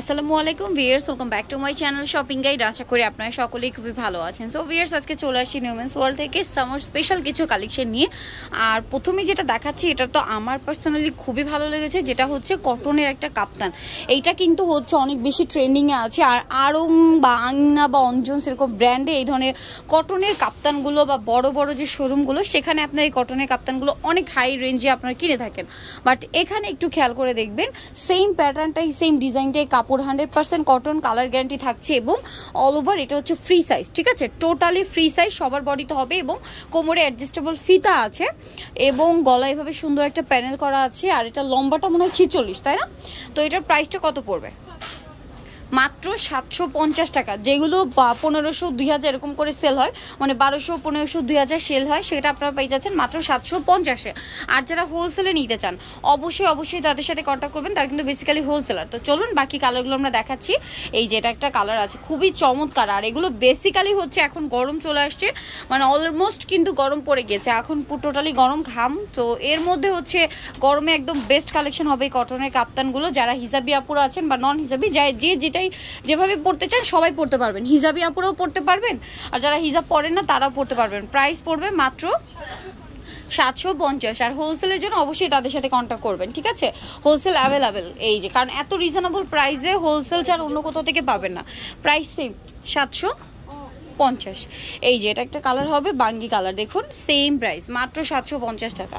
আসসালামু আলাইকুম viewers welcome back to my channel shopping guide আশা করি আপনারা সকলেই খুবই ভালো আছেন। সো ভিয়ার্স আজকে চলে আসি নিউমেন্স ওয়ার্ল্ড থেকে সামার স্পেশাল কিছু কালেকশন নিয়ে। আর প্রথমে যেটা দেখাচ্ছি, এটা তো আমার পার্সোনালি খুবই ভালো লেগেছে, যেটা হচ্ছে কটনের একটা কাপ্তান। এইটা কিন্তু হচ্ছে অনেক বেশি ট্রেন্ডিংয়ে আছে। আর আরং বা আংনা বা অঞ্জন সেরকম ব্র্যান্ডে এই ধরনের কটনের কাপ্তানগুলো বা বড় বড় যে শোরুমগুলো সেখানে আপনার এই কটনের কাপ্তানগুলো অনেক হাই রেঞ্জে আপনারা কিনে থাকেন। বাট এখানে একটু খেয়াল করে দেখবেন সেম প্যাটার্নটাই সেম ডিজাইনটাই কাপড় hundred percent cotton colour guarantee থাকছে এবং অল ওভার এটা হচ্ছে ফ্রি সাইজ ঠিক আছে? টোটালি ফ্রি সাইজ সবার বডিতে হবে এবং কোমরে অ্যাডজাস্টেবল ফিতা আছে এবং গলা এভাবে সুন্দর একটা প্যানেল করা আছে আর এটা লম্বাটা মনে হয় ছিচল্লিশ, তাই না? তো এটার প্রাইসটা কত পড়বে? মাত্র সাতশো পঞ্চাশ টাকা। যেগুলো পনেরোশো, দুই হাজার এরকম করে সেল হয় মানে বারোশো, পনেরোশো, দুই হাজার সেল হয়, সেটা আপনারা পেয়ে যাচ্ছেন মাত্র সাতশো পঞ্চাশে। আর যারা হোলসেলে নিতে চান, অবশ্যই অবশ্যই তাদের সাথে কন্ট্যাক্ট করবেন, তারা কিন্তু বেসিক্যালি হোলসেলার তো চলুন, বাকি কালারগুলো আমরা দেখাচ্ছি। এই যেটা একটা কালার আছে, খুবই চমৎকার। আর এগুলো বেসিক্যালি হচ্ছে এখন গরম চলে আসছে মানে অলমোস্ট কিন্তু গরম পড়ে গিয়েছে। এখন টোটালি গরম, ঘাম। তো এর মধ্যে হচ্ছে গরমে একদম বেস্ট কালেকশন হবে কটনের কাপ্তানগুলো। যারা হিসাবি আপুরা আছেন বা নন হিসাবি যা যে যেটাই যেভাবে পড়তে চান, সবাই পড়তে পারবেন। হিজাবি আপুরাও পড়তে পারবেন, আর যারা হিজাব পড়েন না, তারাও পড়তে পারবেন। প্রাইস পড়বে মাত্র সাতশো পঞ্চাশ। আর হোলসেলের জন্য অবশ্যই তাদের সাথে কন্ট্যাক্ট করবেন, ঠিক আছে? হোলসেল অ্যাভেলেবেল এই যে, কারণ এত রিজনেবল প্রাইসে হোলসেল ছাড়া অন্য কোথাও থেকে পাবেন না। প্রাইস সেম সাতশো পঞ্চাশ। এই যে, এটা একটা কালার হবে বাঙ্গি কালার দেখুন সেম প্রাইস মাত্র সাতশো পঞ্চাশ টাকা।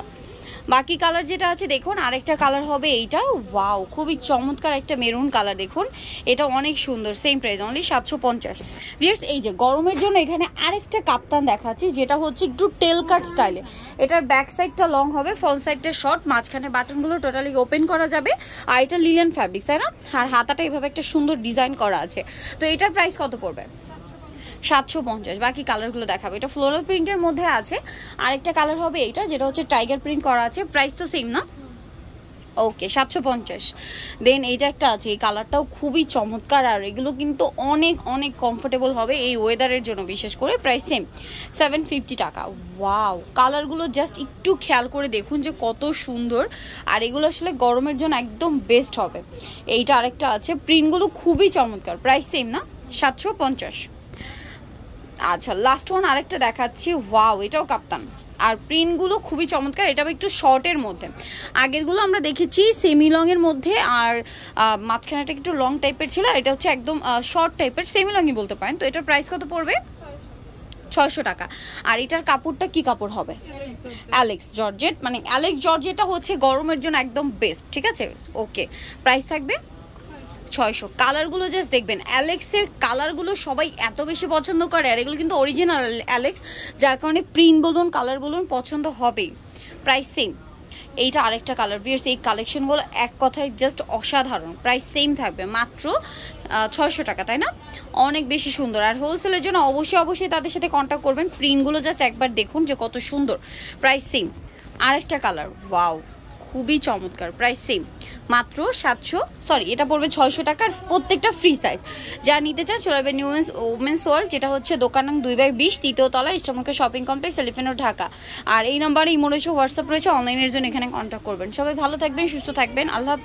বাকি কালার যেটা আছে, দেখুন, আরেকটা কালার হবে এইটা। ওয়াও খুবই চমৎকার একটা মেরুন কালার দেখুন। এটা অনেক সুন্দর সেম প্রাইস অনলি সাতশো পঞ্চাশ। ভিয়ার্স এই যে গরমের জন্য এখানে আরেকটা কাপ্তান দেখাচ্ছি, যেটা হচ্ছে একটু টেল কাট স্টাইলে এটার ব্যাক সাইডটা লং হবে ফ্রন্ট সাইডটা শর্ট মাঝখানে বাটনগুলো টোটালি ওপেন করা যাবে। আর এটা লিলেন ফ্যাব্রিক তাই না? আর হাতাটা এভাবে একটা সুন্দর ডিজাইন করা আছে। তো এটার প্রাইস কত পড়বে? সাতশো পঞ্চাশ, বাকি কালারগুলো দেখাবো। এটা ফ্লোরাল প্রিন্টের মধ্যে আছে। আরেকটা কালার হবে এইটা, যেটা হচ্ছে টাইগার প্রিন্ট করা আছে। প্রাইস তো সেম না? ওকে সাতশো পঞ্চাশ। দেন এইটা একটা আছে, এই কালারটাও খুবই চমৎকার, আর এগুলো কিন্তু অনেক অনেক কমফোর্টেবল হবে এই ওয়েদারের জন্য, বিশেষ করে প্রাইস সেম সেভেন ফিফটি টাকা। ওয়াও কালারগুলো জাস্ট একটু খেয়াল করে দেখুন যে কত সুন্দর, আর এগুলো আসলে গরমের জন্য একদম বেস্ট হবে। এইটা আরেকটা আছে প্রিন্টগুলো খুবই চমৎকার। প্রাইস সেম না? সাতশো পঞ্চাশ। আচ্ছা লাস্ট ওয়ান আরেকটা দেখাচ্ছি। ওয়াও এটাও কাপ্তান। আর প্রিন্টগুলো খুবই চমৎকার, এটা একটু শর্টের মধ্যে। আগেরগুলো আমরা দেখেছি সেমি লংয়ের মধ্যে, আর মাঝখানেটা একটু লং টাইপের ছিল এটা হচ্ছে একদম শর্ট টাইপের সেমি লংই বলতে পারেন। তো এটার প্রাইস কত পড়বে? ছয়শো টাকা। আর এটার কাপড়টা কি কাপড় হবে? অ্যালেক্স জর্জেট মানে অ্যালেক্স জর্জেটটা হচ্ছে গরমের জন্য একদম বেস্ট ঠিক আছে? ওকে প্রাইস থাকবে ছয়শো। কালারগুলো জাস্ট দেখবেন। অ্যালেক্সের কালারগুলো সবাই এত বেশি পছন্দ করে, আর এগুলো কিন্তু অরিজিনাল অ্যালেক্স যার কারণে প্রিন্ট বলুন কালার বলুন, পছন্দ হবেই। প্রাইস সেম এইটা আরেকটা কালার ভিয়ার্স এই কালেকশনগুলো এক কথায় জাস্ট অসাধারণ। প্রাইস সেম থাকবে। মাত্র ছয়শো টাকা, তাই না? অনেক বেশি সুন্দর। আর হোলসেলের জন্য অবশ্যই অবশ্যই তাদের সাথে কন্ট্যাক্ট করবেন। প্রিন্টগুলো জাস্ট একবার দেখুন যে কত সুন্দর। প্রাইস সেম আরেকটা কালার ওয়াও খুবই চমৎকার, প্রায় সেম মাত্র সাতশো সরি এটা পড়বে ছয়শো টাকার প্রত্যেকটা ফ্রি সাইজ যা নিতে চান, চলে যাবে নিউমেন্স ওমেন্স ওয়ার্ল্ড যেটা হচ্ছে দোকান দুই বাই বিশ, তৃতীয় তলা ইস্টামকে শপিং কমপ্লেক্স এলিফেন্ট ঢাকা। আর এই নাম্বারে ইমো রয়েছে হোয়াটসঅ্যাপ রয়েছে অনলাইনের জন্য এখানে কন্ট্যাক্ট করবেন। সবাই ভালো থাকবেন, সুস্থ থাকবেন। আল্লাহ